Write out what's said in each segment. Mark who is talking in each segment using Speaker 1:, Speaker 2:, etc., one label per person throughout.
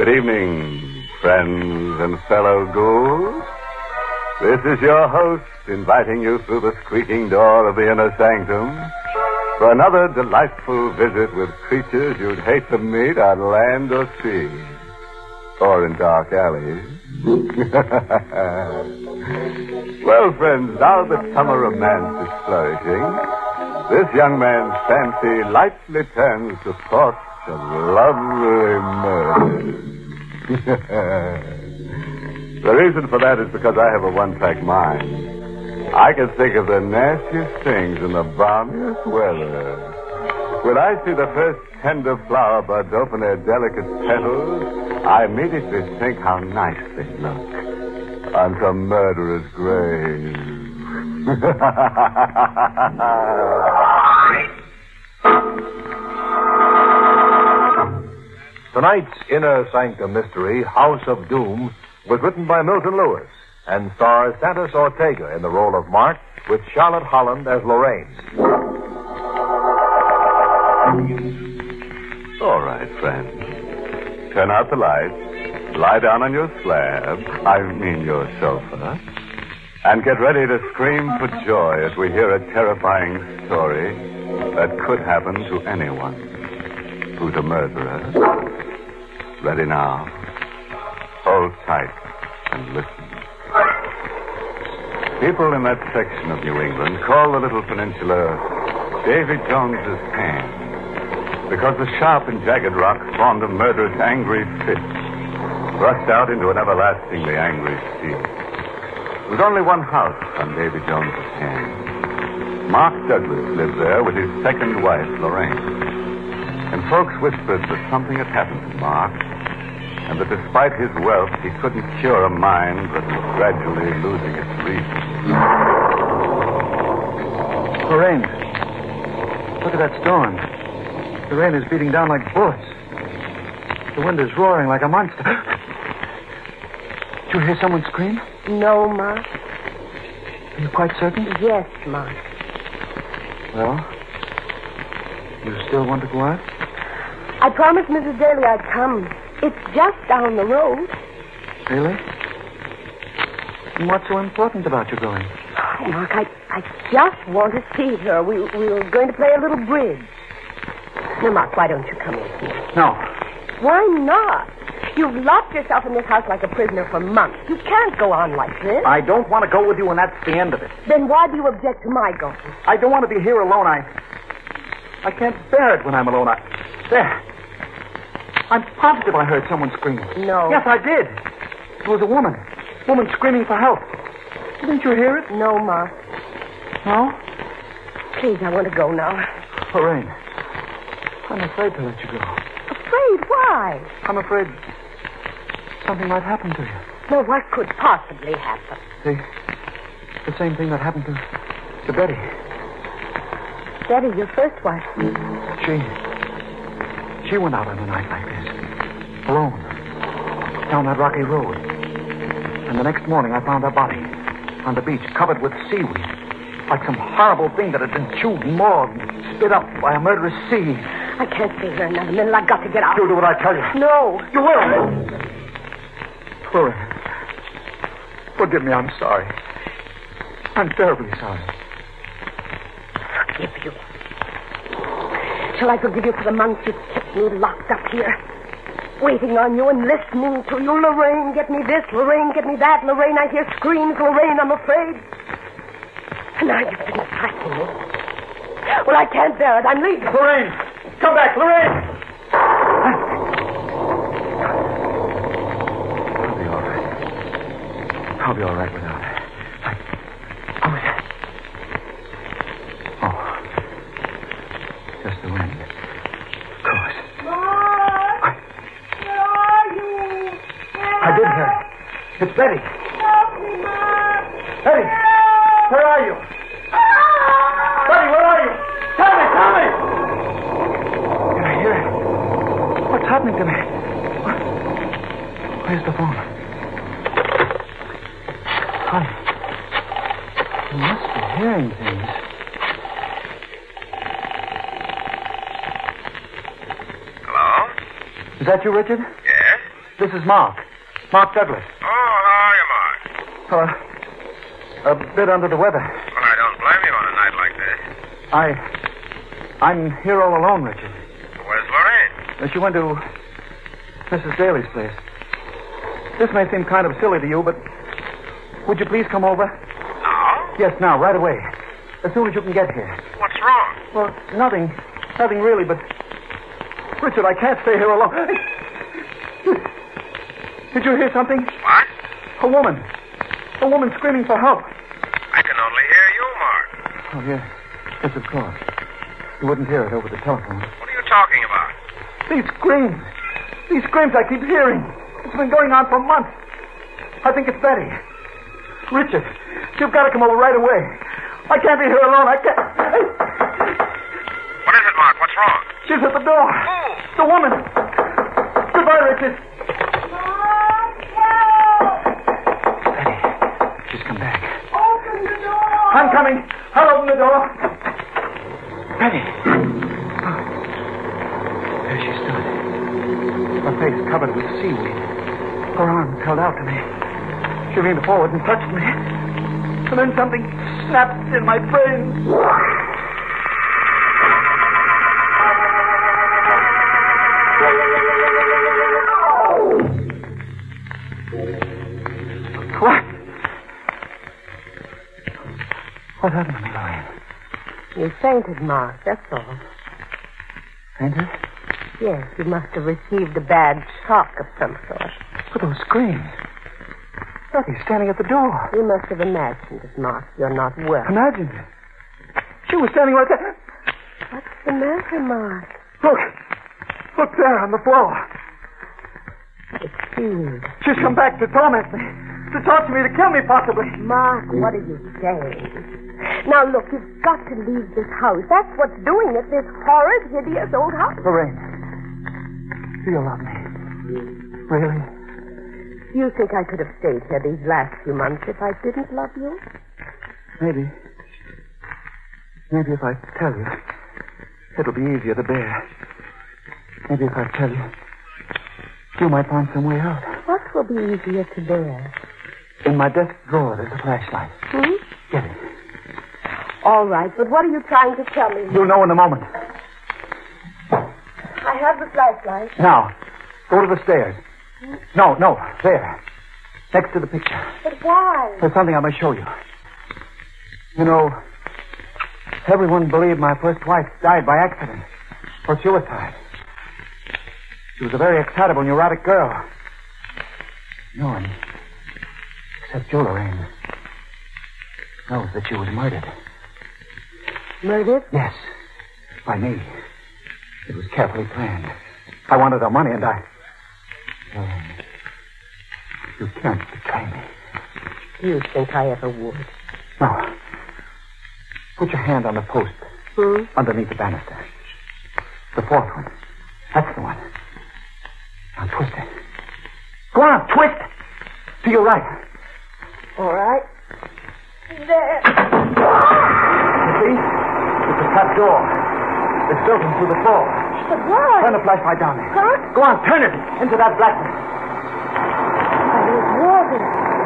Speaker 1: Good evening, friends and fellow ghouls. This is your host inviting you through the squeaking door of the inner sanctum for another delightful visit with creatures you'd hate to meet on land or sea, or in dark alleys. well, friends, now that summer romance is flourishing, this young man's fancy lightly turns to thoughts of lovely murder. the reason for that is because I have a one-track mind. I can think of the nastiest things in the balmiest weather. When I see the first tender flower buds open their delicate petals, I immediately think how nice they look on some murderer's grave.
Speaker 2: Tonight's Inner Sanctum Mystery, House of Doom, was written by Milton Lewis and stars Santos Ortega in the role of Mark with Charlotte Holland as Lorraine.
Speaker 1: All right, friends. Turn out the lights. Lie down on your slab. I mean your sofa. And get ready to scream for joy as we hear a terrifying story that could happen to anyone who's a murderer. Ready now. Hold tight and listen. People in that section of New England call the little peninsula Davy Jones's Hand because the sharp and jagged rocks formed a murderous angry fist thrust out into an everlastingly angry sea. There was only one house on Davy Jones's hand. Mark Douglas lived there with his second wife, Lorraine. And folks whispered that something had happened to Mark, and that despite his wealth, he couldn't cure a mind that was gradually losing its reason.
Speaker 3: Lorraine, look at that storm. The rain is beating down like bullets. The wind is roaring like a monster. Did you hear someone scream?
Speaker 4: No, Mark.
Speaker 3: Are you quite certain?
Speaker 4: Yes, Mark.
Speaker 3: Well, you still want to go out?
Speaker 4: I promised Mrs. Daly I'd come. It's just down the road.
Speaker 3: Really? And what's so important about your going?
Speaker 4: Oh, Mark, I, I just want to see her. We, we were going to play a little bridge. Now, Mark, why don't you come with me?
Speaker 3: No.
Speaker 4: Why not? You've locked yourself in this house like a prisoner for months. You can't go on like this.
Speaker 3: I don't want to go with you, and that's the end of it.
Speaker 4: Then why do you object to my going?
Speaker 3: I don't want to be here alone. I. I can't bear it when I'm alone. I. There. I'm positive I heard someone screaming.
Speaker 4: No.
Speaker 3: Yes, I did. It was a woman. Woman screaming for help. Didn't you hear it?
Speaker 4: No, Ma.
Speaker 3: No?
Speaker 4: Please, I want to go now.
Speaker 3: Lorraine, I'm afraid to let you go.
Speaker 4: Afraid? Why?
Speaker 3: I'm afraid something might happen to you.
Speaker 4: Well, what could possibly happen?
Speaker 3: The, the same thing that happened to, to Betty.
Speaker 4: Betty, your first wife.
Speaker 3: She. She went out on a night like this. Alone. Down that rocky road. And the next morning I found her body on the beach, covered with seaweed. Like some horrible thing that had been chewed and mauled and spit up by a murderous sea.
Speaker 4: I can't stay here another minute. I've got to get out.
Speaker 3: You'll do what I tell you.
Speaker 4: No.
Speaker 3: You will. Lorraine. Forgive me, I'm sorry. I'm terribly sorry.
Speaker 4: Forgive you. Shall I forgive you for the months you've kept me locked up here? Waiting on you and listening to you. Lorraine, get me this. Lorraine, get me that. Lorraine, I hear screams. Lorraine, I'm afraid. And now you've been frightening me. Well, I can't bear it. I'm leaving.
Speaker 3: Lorraine! Come back, Lorraine! I'll be all right. I'll be all right without her. I... How was that? Oh. Just the wind. Of course.
Speaker 4: Mark! Where are you?
Speaker 3: I did hear it. It's Betty.
Speaker 4: Help me, Mark!
Speaker 3: Betty! Where are you? Betty, where are you? Tell me, tell me! Can I hear it? What's happening to me? What? Where's the phone? Honey. You must be hearing things.
Speaker 5: Hello?
Speaker 3: Is that you, Richard?
Speaker 5: Yes?
Speaker 3: This is Mark. Mark Douglas.
Speaker 5: Oh, how are you, Mark?
Speaker 3: Uh, a bit under the weather.
Speaker 5: Well, I don't blame you on a night like this.
Speaker 3: I. I'm here all alone, Richard.
Speaker 5: Where's Lorraine?
Speaker 3: Uh, She went to Mrs. Daly's place. This may seem kind of silly to you, but would you please come over?
Speaker 5: Now?
Speaker 3: Yes, now, right away. As soon as you can get here.
Speaker 5: What's wrong?
Speaker 3: Well, nothing. Nothing really, but. Richard, I can't stay here alone. Did you hear something?
Speaker 5: What?
Speaker 3: A woman. A woman screaming for help.
Speaker 5: I can only hear you, Mark.
Speaker 3: Oh, yes. Yes, of course. You wouldn't hear it over the telephone.
Speaker 5: What are you talking about?
Speaker 3: These screams. These screams I keep hearing. It's been going on for months. I think it's Betty. Richard, you've got to come over right away. I can't be here alone. I can't.
Speaker 5: What is it, Mark? What's wrong?
Speaker 3: she's at the door.
Speaker 5: Who?
Speaker 3: The woman. Goodbye, Richard. Betty, she's come back.
Speaker 4: Open the door.
Speaker 3: I'm coming. I'll open the door. Betty. Oh. There she stood. Her face covered with seaweed. Her arms held out to me. She leaned forward and touched me. And then something snapped in my brain. What happened Lorraine?
Speaker 4: You fainted, Mark, that's all.
Speaker 3: Fainted?
Speaker 4: Yes, you must have received a bad shock of some sort.
Speaker 3: Look at those screams. Look, he's standing at the door.
Speaker 4: You must have imagined it, Mark. You're not well.
Speaker 3: Imagine it. She was standing right there.
Speaker 4: What's the matter, Mark?
Speaker 3: Look. Look there on the floor.
Speaker 4: It's.
Speaker 3: She's come back to torment me. To talk to me, to kill me, possibly.
Speaker 4: Mark, what are you saying? Now, look, you've got to leave this house. That's what's doing it, this horrid, hideous old house.
Speaker 3: Lorraine, do you love me? Really?
Speaker 4: Do you think I could have stayed here these last few months if I didn't love you?
Speaker 3: Maybe. Maybe if I tell you, it'll be easier to bear. Maybe if I tell you, you might find some way out.
Speaker 4: What will be easier to bear?
Speaker 3: In my desk drawer, there's a flashlight.
Speaker 4: Hmm?
Speaker 3: Get it.
Speaker 4: All right, but what are you trying to tell me?
Speaker 3: You'll know in a moment.
Speaker 4: I have the flashlight.
Speaker 3: Now, go to the stairs. No, no, there. Next to the picture.
Speaker 4: But why?
Speaker 3: There's something I must show you. You know, everyone believed my first wife died by accident or suicide. She was a very excitable, neurotic girl. No one, except Joe Lorraine, knows that she was murdered.
Speaker 4: Murdered?
Speaker 3: Yes, by me. It was carefully planned. I wanted her money, and I. Lorraine, you can't betray me.
Speaker 4: Do you think I ever would?
Speaker 3: No. Put your hand on the post
Speaker 4: Hmm?
Speaker 3: underneath the banister. The fourth one. That's the one. Now twist it. Go on, twist. To your right.
Speaker 4: All right. There.
Speaker 3: Trap door. It's built into the floor.
Speaker 4: But why?
Speaker 3: Turn the flashlight down there.
Speaker 4: Huh?
Speaker 3: Go on, turn it into that blackness.
Speaker 4: Why, there's water.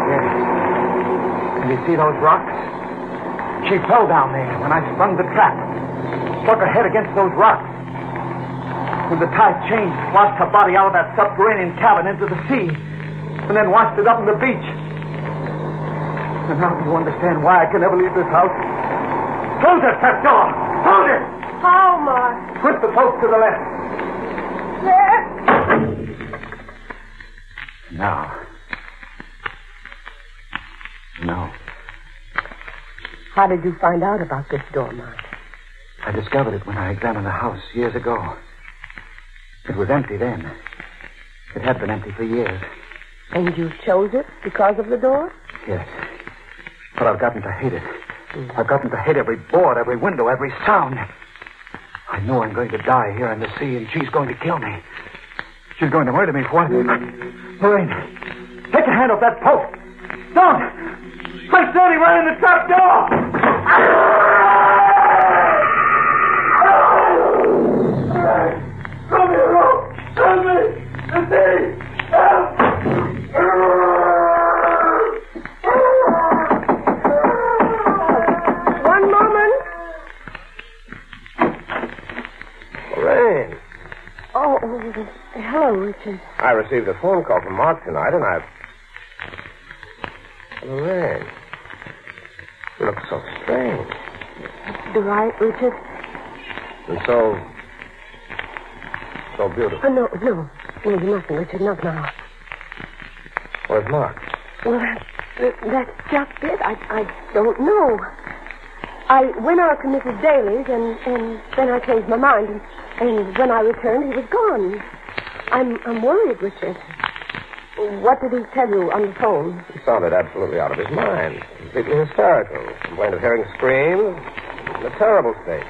Speaker 3: Yes. And you see those rocks? She fell down there when I sprung the trap. Struck her head against those rocks. When the tide changed, washed her body out of that subterranean cabin into the sea, and then washed it up on the beach. And now you understand why I can never leave this house. Close that trap door! Close it!
Speaker 4: How, Mark?
Speaker 3: Twist the post to the left.
Speaker 4: There.
Speaker 3: Now. No.
Speaker 4: How did you find out about this door, Mark?
Speaker 3: I discovered it when I examined the house years ago. It was empty then. It had been empty for years.
Speaker 4: And you chose it because of the door?
Speaker 3: Yes. But I've gotten to hate it. I've gotten to hate every board, every window, every sound. I know I'm going to die here in the sea, and she's going to kill me. She's going to murder me for what? Lorraine, take your hand off that pole. Don't! I'm standing right in the trap door! Ah! Throw me a rope! Help me! The sea!
Speaker 4: Oh, hello, Richard.
Speaker 5: I received a phone call from Mark tonight, and I've. Lorraine. You look so strange.
Speaker 4: Do I, Richard?
Speaker 5: And so. so beautiful.
Speaker 4: Oh, no, no. No, nothing, Richard. Not now.
Speaker 5: Where's Mark?
Speaker 4: Well, that, that's just it. I, I don't know. I went out to Mrs. Daly's, and, and then I changed my mind. And, and when I returned, he was gone. I'm, I'm worried, Richard. What did he tell you on the phone?
Speaker 5: He sounded absolutely out of his mind. Completely hysterical. Complained of hearing screams. In a terrible state.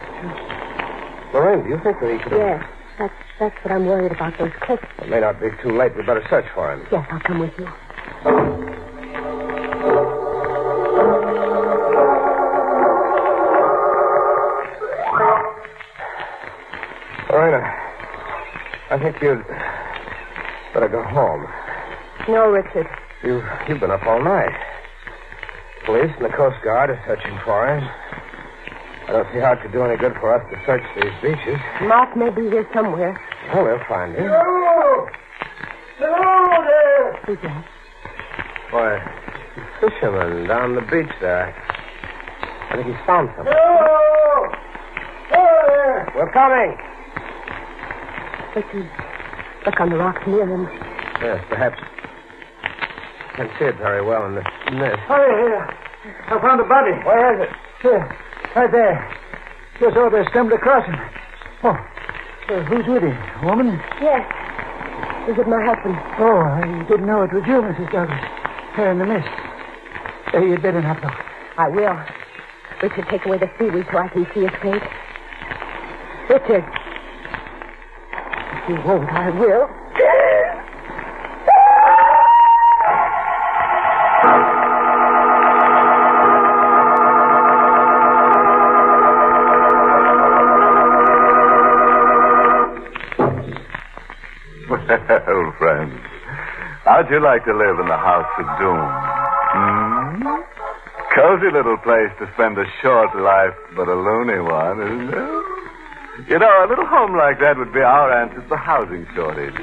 Speaker 5: Lorraine, do you think that he could have...
Speaker 4: Yes, that's, that's what I'm worried about, those clicks.
Speaker 5: It may not be too late. We'd better search for him.
Speaker 4: Yes, I'll come with you.
Speaker 5: Oh. Think you'd better go home.
Speaker 4: No, Richard.
Speaker 5: You, you've been up all night. Police and the Coast Guard are searching for him. I don't see how it could do any good for us to search these beaches.
Speaker 4: Mark may be here somewhere.
Speaker 5: Oh, we'll find him.
Speaker 6: Hello! Hello there!
Speaker 4: Who's that?
Speaker 5: Why, fisherman down the beach there. I think he's found something.
Speaker 6: Hello! Hello there!
Speaker 5: We're coming.
Speaker 4: Richard, look on the rocks near him.
Speaker 5: Yes, perhaps. Can't see it very well in the mist.
Speaker 3: Hurry here. I found a body.
Speaker 5: Where is it?
Speaker 3: Here, right there. Just over there, stumbled across him. Oh, uh, who's with him? A woman?
Speaker 4: Yes. Is it my husband?
Speaker 3: Oh, I didn't know it was you, Mrs. Douglas. Here in the mist. Uh, you'd better not look.
Speaker 4: I will. Richard, take away the seaweed so I can see his face. Richard. You won't, I will.
Speaker 1: Well, friends, how'd you like to live in the House of Doom? Hmm? Cozy little place to spend a short life, but a loony one, isn't it? You know, a little home like that would be our answer to the housing shortage.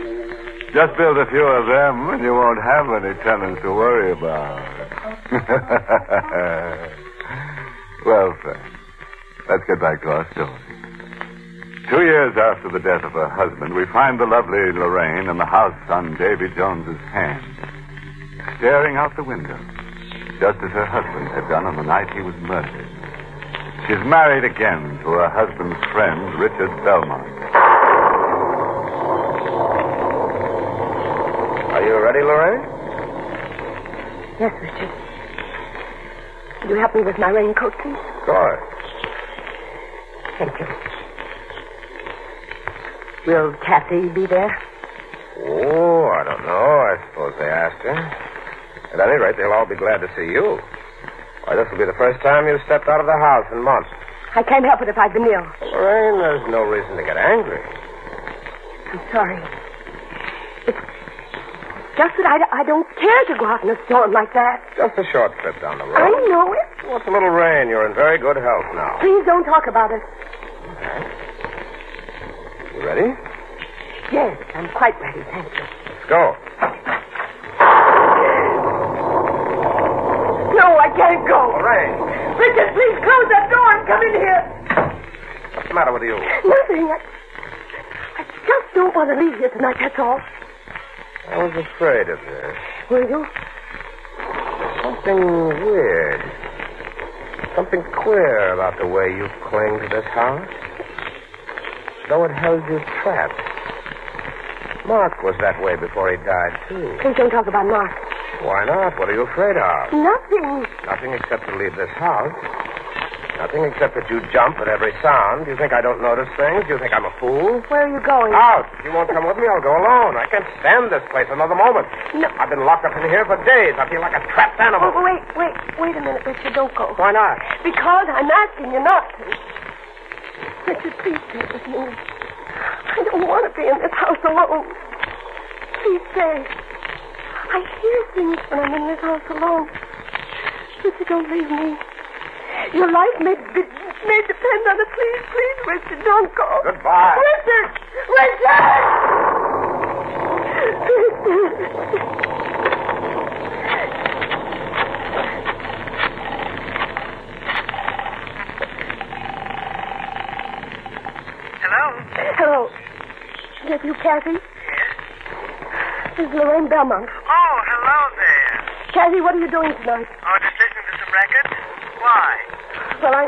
Speaker 1: Just build a few of them, and you won't have any tenants to worry about. well, friends, let's get back to our story. Two years after the death of her husband, we find the lovely Lorraine in the house on Davy Jones's hand, staring out the window, just as her husband had done on the night he was murdered. She's married again to her husband's friend, Richard Belmont.
Speaker 5: Are you ready, Lorraine?
Speaker 4: Yes, Richard. Will you help me with my raincoat, please?
Speaker 5: Of course.
Speaker 4: Thank you. Will Kathy be there?
Speaker 5: Oh, I don't know. I suppose they asked her. At any rate, they'll all be glad to see you. Why, this will be the first time you've stepped out of the house in months.
Speaker 4: I can't help it if I've been ill.
Speaker 5: Lorraine, there's no reason to get angry.
Speaker 4: I'm sorry. It's just that I, I don't care to go out in a storm like that.
Speaker 5: Just a short trip down the road.
Speaker 4: I know it.
Speaker 5: What's a little rain? You're in very good health now.
Speaker 4: Please don't talk about it.
Speaker 5: You ready?
Speaker 4: Yes, I'm quite ready, thank you.
Speaker 5: Let's go.
Speaker 4: No, I can't go.
Speaker 5: Lorraine,
Speaker 4: Richard, please close that door and come in here.
Speaker 5: what's the matter with you?
Speaker 4: Nothing. I, I just don't want to leave here tonight, that's all.
Speaker 5: I was afraid of this.
Speaker 4: Will you?
Speaker 5: Something weird. Something queer about the way you cling to this house. Though it held you trapped. Mark was that way before he died, too.
Speaker 4: Please don't talk about Mark.
Speaker 5: Why not? What are you afraid of?
Speaker 4: Nothing.
Speaker 5: Nothing except to leave this house. Nothing except that you jump at every sound. Do you think I don't notice things? Do you think I'm a fool?
Speaker 4: Where are you going?
Speaker 5: Out. If you won't come with me, I'll go alone. I can't stand this place another moment.
Speaker 4: No.
Speaker 5: I've been locked up in here for days. I feel like a trapped animal.
Speaker 4: Oh, wait, wait, wait a minute, Richard. Don't go.
Speaker 5: Why not?
Speaker 4: Because I'm asking you not to. Richard, please stay with me. I don't want to be in this house alone. Please stay. I hear things when I'm in this house alone. Richard, don't leave me. Your life may be may depend on it. Please, please, Richard, don't go.
Speaker 5: Goodbye.
Speaker 4: Richard! Richard!
Speaker 7: Hello?
Speaker 4: Hello. Is that you, Kathy?
Speaker 7: Yes?
Speaker 4: This is Lorraine Belmont.
Speaker 7: Oh, hello there.
Speaker 4: Kathy, what are you doing tonight?
Speaker 7: Oh, just listening to some records? Why?
Speaker 4: Well, I,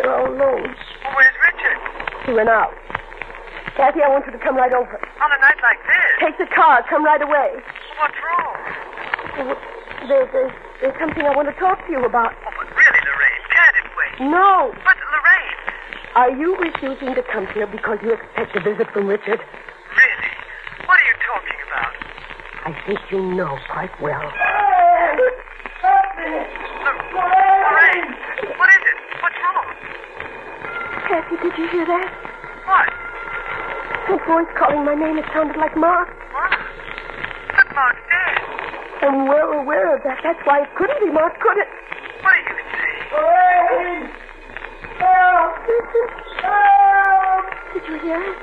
Speaker 4: all alone.
Speaker 7: Well, where's Richard?
Speaker 4: He went out. Kathy, I want you to come right over.
Speaker 7: On a night like this?
Speaker 4: Take the car. Come right away.
Speaker 7: What's wrong?
Speaker 4: Oh, There, there's, there's something I want to talk to you about.
Speaker 7: Oh, but really, Lorraine, can't it wait?
Speaker 4: No.
Speaker 7: But, Lorraine,
Speaker 4: Are you refusing to come here because you expect a visit from Richard?
Speaker 7: really? What are you talking about?
Speaker 4: I think you know quite well.
Speaker 7: Lorraine, what is it? What's wrong?
Speaker 4: Kathy, did you hear that?
Speaker 7: What?
Speaker 4: That voice calling my name, it sounded like Mark.
Speaker 7: What? But Mark's dead.
Speaker 4: I'm well aware of that. That's why it couldn't be Mark, could it?
Speaker 7: What are you going to say?
Speaker 6: Lorraine! Help! Help!
Speaker 4: Did you hear it?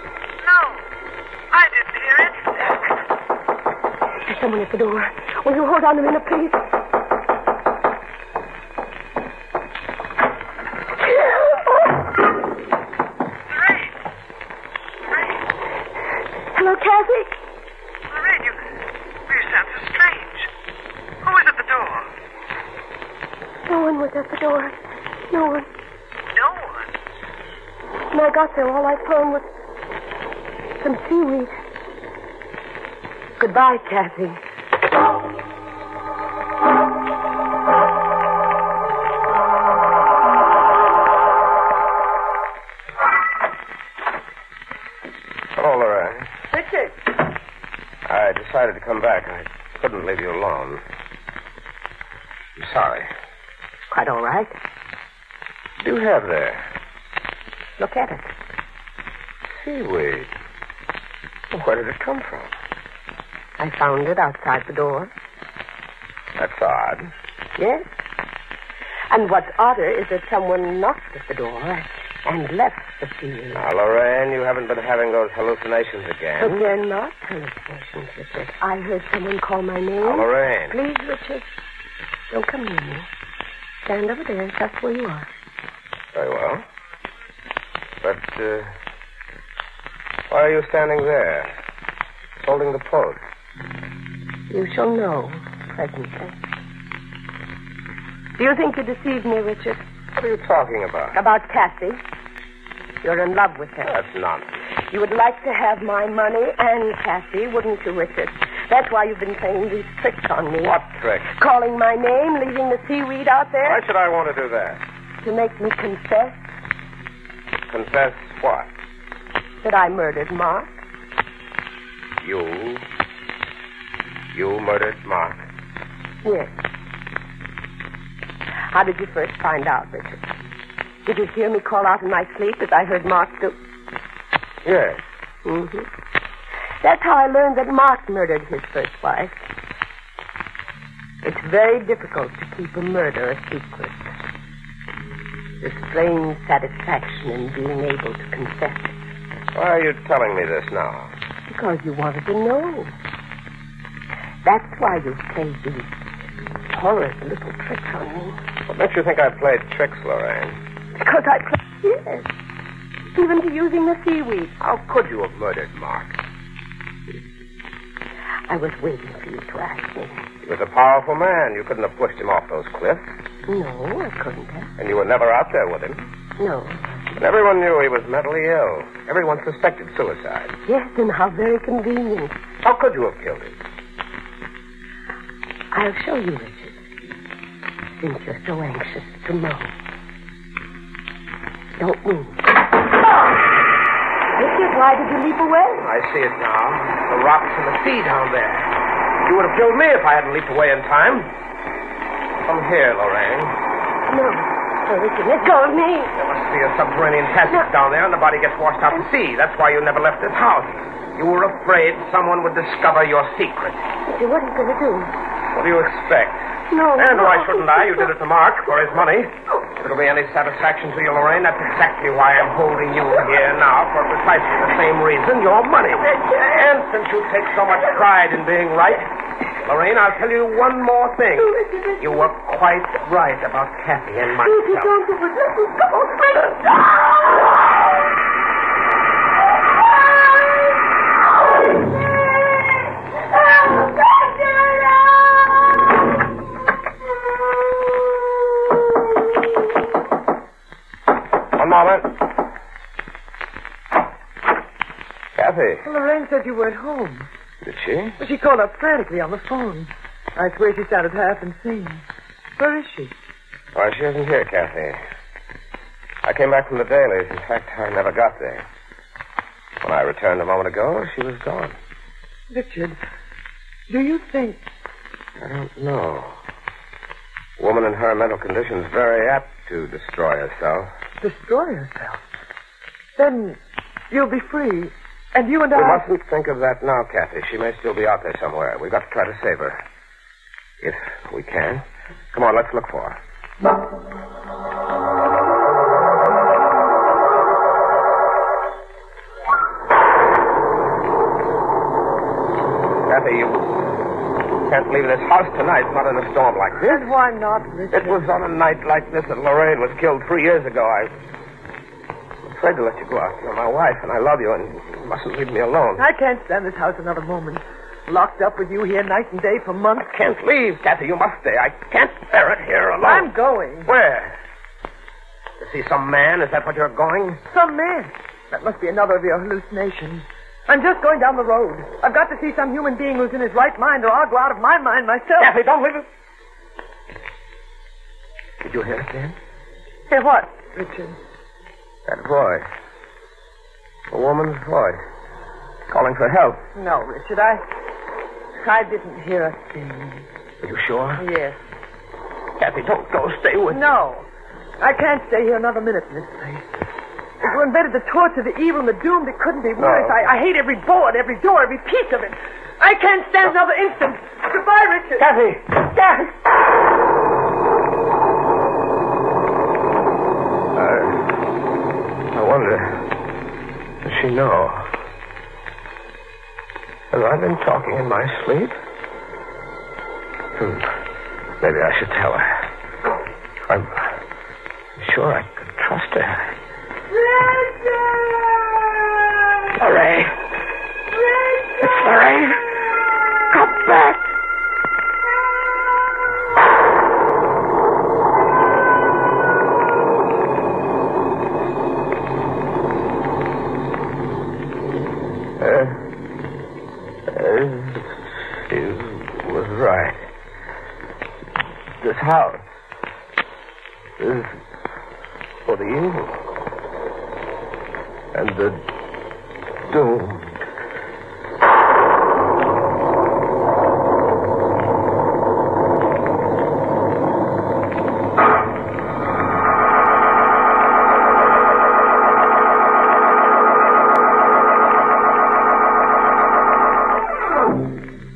Speaker 7: No, I didn't hear it.
Speaker 4: There's someone at the door. Will you hold on a minute, please?
Speaker 7: Lorraine. Lorraine.
Speaker 4: Hello, Kathy.
Speaker 7: Lorraine, you, you sound so strange. Who was at the door?
Speaker 4: No one was at the door. No one.
Speaker 7: No one.
Speaker 4: When I got there, all I found was some seaweed. Goodbye, Kathy.
Speaker 5: Hello, Lorraine.
Speaker 4: Richard.
Speaker 5: I decided to come back. I couldn't leave you alone. I'm sorry.
Speaker 4: Quite all right.
Speaker 5: What do you have there?
Speaker 4: Look at it.
Speaker 5: Seaweed. Well, where did it come from?
Speaker 4: I found it outside the door.
Speaker 5: That's odd.
Speaker 4: Yes. And what's odder is that someone knocked at the door and left the seaweed.
Speaker 5: Now, Lorraine, you haven't been having those hallucinations
Speaker 4: But
Speaker 5: again.
Speaker 4: they're not hallucinations, Richard. I heard someone call my name.
Speaker 5: Now, Lorraine.
Speaker 4: Please, Richard, don't come near me. Stand over there, just where you are.
Speaker 5: Very well. But, uh, why are you standing there? Holding the post.
Speaker 4: You shall know presently. Do you think you deceived me, Richard?
Speaker 5: What are you talking about?
Speaker 4: About Kathy? You're in love with her.
Speaker 5: That's nonsense.
Speaker 4: You would like to have my money and Kathy, wouldn't you, Richard? That's why you've been playing these tricks on me.
Speaker 5: What trick?
Speaker 4: Calling my name, leaving the seaweed out there
Speaker 5: Why should I want to do that?
Speaker 4: to make me confess
Speaker 5: Confess what?
Speaker 4: that I murdered Mark.
Speaker 5: You. You murdered Mark.
Speaker 4: Yes. How did you first find out, Richard? Did you hear me call out in my sleep as I heard Mark do?
Speaker 5: Yes.
Speaker 4: Mm-hmm. That's how I learned that Mark murdered his first wife. It's very difficult to keep a murder a secret. The strange satisfaction in being able to confess it.
Speaker 5: Why are you telling me this now?
Speaker 4: Because you wanted to know. That's why you played these horrid little tricks on me.
Speaker 5: What makes you think I played tricks, Lorraine?
Speaker 4: Because I played, yes. Even to using the seaweed.
Speaker 5: How could you have murdered Mark?
Speaker 4: I was waiting for you to ask me.
Speaker 5: He was a powerful man. You couldn't have pushed him off those cliffs.
Speaker 4: No, I couldn't have.
Speaker 5: And you were never out there with him.
Speaker 4: No.
Speaker 5: And everyone knew he was mentally ill. Everyone suspected suicide.
Speaker 4: Yes, and how very convenient.
Speaker 5: How could you have killed him?
Speaker 4: I'll show you, Richard. Since you're so anxious to know. Don't move. Richard, why did you leap away?
Speaker 5: I see it now. The rocks and the sea down there. You would have killed me if I hadn't leaped away in time. Come here, Lorraine.
Speaker 4: No. Oh, no, Richard, let go of me.
Speaker 5: There must be a subterranean passage down there, and the body gets washed out to sea. That's why you never left this house. You were afraid someone would discover your secret.
Speaker 4: Richard, what are you going to do?
Speaker 5: What do you expect?
Speaker 4: No.
Speaker 5: And
Speaker 4: no.
Speaker 5: why shouldn't I? You did it to Mark for his money. The it'll be any satisfaction to you, Lorraine, that's exactly why I'm holding you here now for precisely the same reason your money. And since you take so much pride in being right, Lorraine, I'll tell you one more thing. Oh, you were quite right about Kathy and myself. moment. Kathy.
Speaker 6: Well, Lorraine said you weren't home.
Speaker 5: Did she?
Speaker 6: She called up frantically on the phone. I swear she sounded half insane. Where is she?
Speaker 5: Why, she isn't here, Kathy. I came back from the Dalys. In fact, I never got there. When I returned a moment ago, she was gone.
Speaker 6: Richard, do you think...
Speaker 5: I don't know. A woman in her mental condition is very apt to destroy herself.
Speaker 6: Destroy herself? Then you'll be free. And you and I.
Speaker 5: We mustn't think of that now, Kathy. She may still be out there somewhere. We've got to try to save her. If we can. Come on, let's look for her. Can't leave this house tonight, not in a storm like this.
Speaker 6: And why not, Richard?
Speaker 5: It was on a night like this that Lorraine was killed three years ago. I... I'm afraid to let you go out. You're my wife, and I love you, and you mustn't leave me alone.
Speaker 6: I can't stand this house another moment. Locked up with you here night and day for months.
Speaker 5: can't leave, Kathy. You must stay. I can't bear it here alone.
Speaker 6: I'm going.
Speaker 5: Where? To see some man? Is that what you're going?
Speaker 6: Some man. That must be another of your hallucinations. I'm just going down the road. I've got to see some human being who's in his right mind, or I'll go out of my mind myself.
Speaker 5: Kathy, don't leave it. Did you hear it then?
Speaker 6: Hear what, Richard?
Speaker 5: That voice. A woman's voice. Calling for help.
Speaker 6: No, Richard, I... I didn't hear a thing.
Speaker 5: Are you sure?
Speaker 6: Yes.
Speaker 5: Kathy, don't go. Stay with me.
Speaker 6: No. I can't stay here another minute in this place. If you invented the torture, the evil, and the doom that couldn't be worse.
Speaker 5: No.
Speaker 6: I, I hate every board, every door, every piece of it. I can't stand another instant. Goodbye, Richard.
Speaker 5: Kathy! Kathy! I, I wonder, does she know? Have I been talking in my sleep? Hmm. Maybe I should tell her. I'm sure I and the doomed.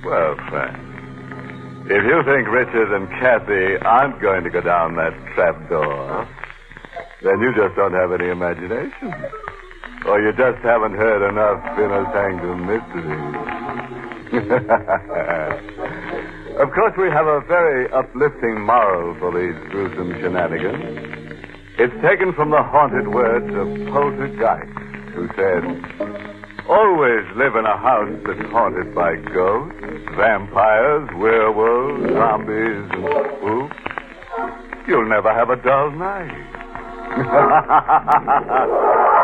Speaker 1: Well, Frank, if you think Richard and Kathy aren't going to go down that trap door, then you just don't have any imagination. Or you just haven't heard enough inner sanctum mysteries. of course, we have a very uplifting moral for these gruesome shenanigans. It's taken from the haunted words of Poltergeist, who said, Always live in a house that's haunted by ghosts, vampires, werewolves, zombies, and spooks. You'll never have a dull night.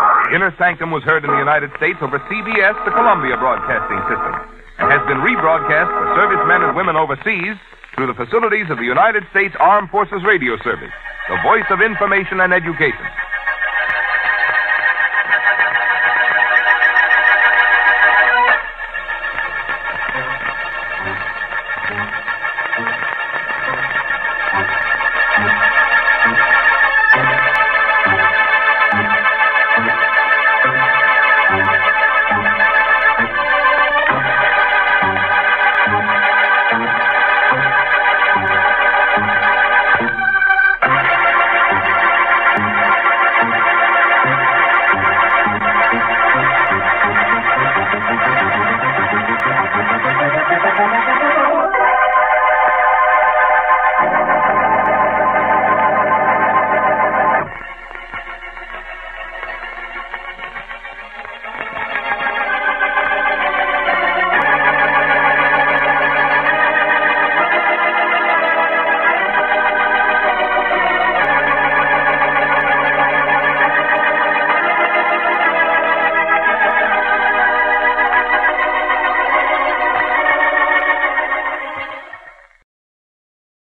Speaker 8: Inner Sanctum was heard in the United States over CBS, the Columbia Broadcasting System, and has been rebroadcast for servicemen and women overseas through the facilities of the United States Armed Forces Radio Service, the voice of information and education.